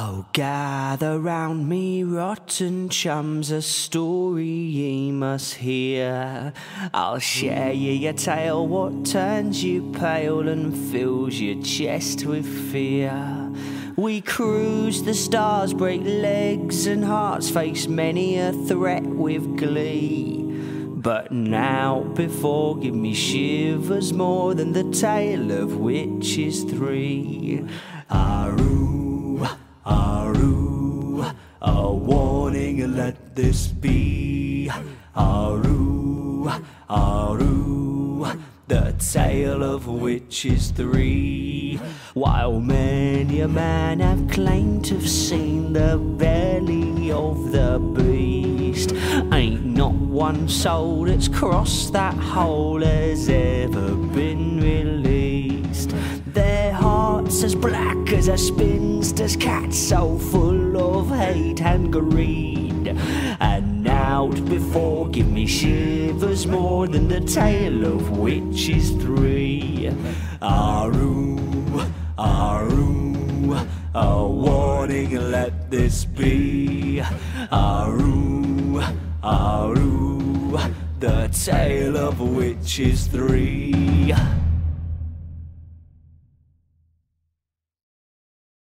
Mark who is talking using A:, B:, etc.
A: Oh, gather round me, rotten chums, a story ye must hear. I'll share ye a tale what turns you pale and fills your chest with fear. We cruise the stars, break legs and hearts, face many a threat with glee. But now, before, give me shivers more than the tale of witches three. Let this be. Aru, Aru, the tale of witches three. While many a man have claimed to have seen the belly of the beast, ain't not one soul that's crossed that hole has ever been released. Their hearts as black as a spinster's cat, so full of hate and greed. Now before, give me shivers more than the tale of witches three. Aru, Aru, a warning, let this be. Aru, Aru, the tale of witches three.